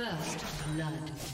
First blood.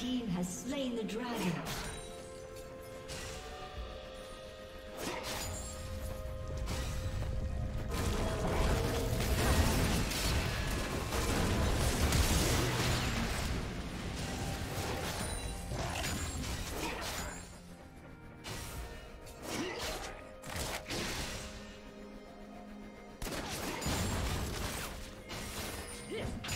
team has slain the dragon. Yeah.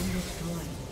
Been destroyed.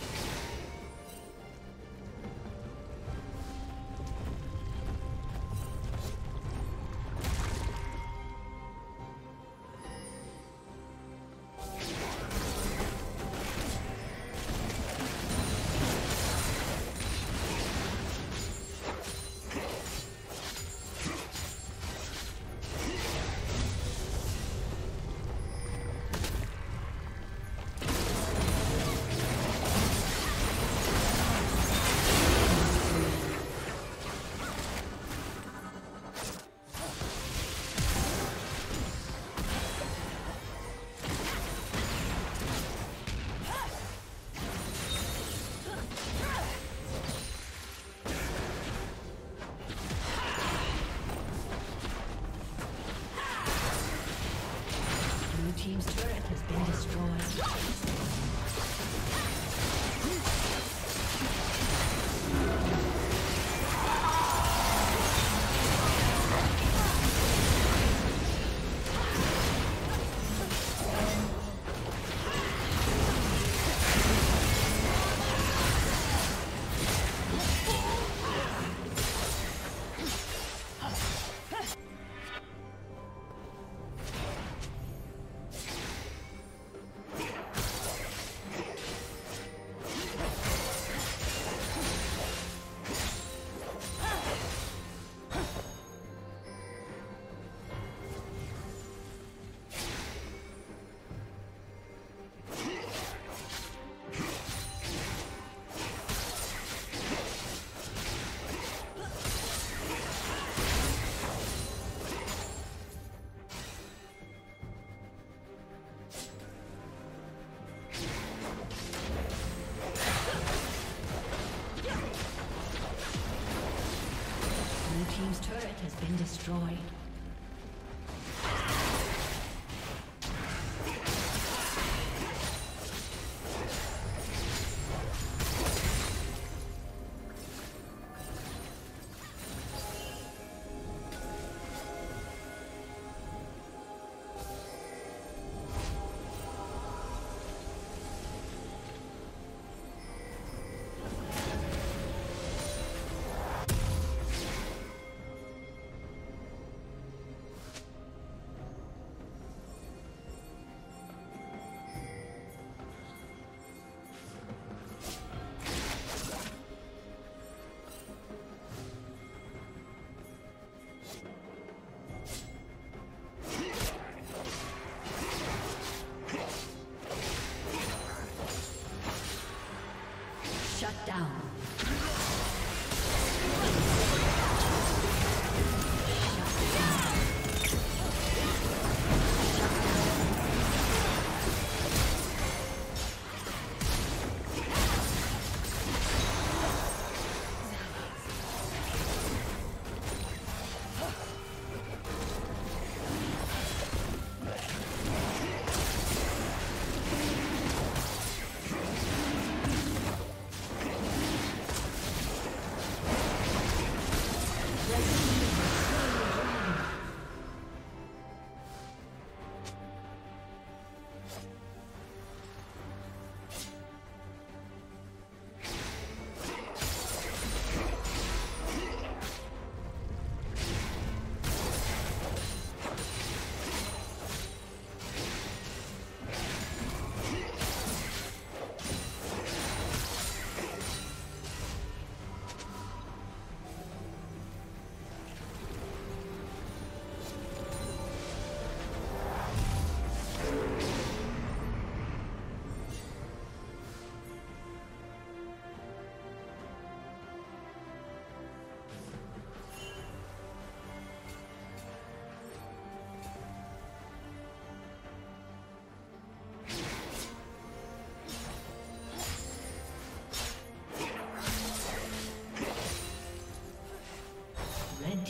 あっ! has been destroyed. down.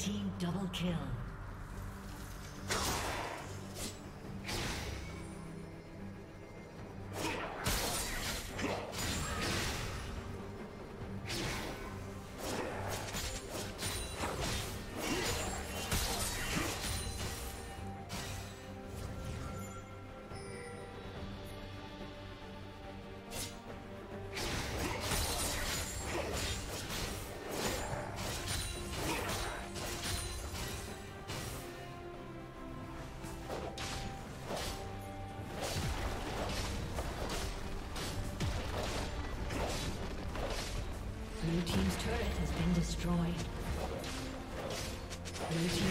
Team double kill. Blue Team's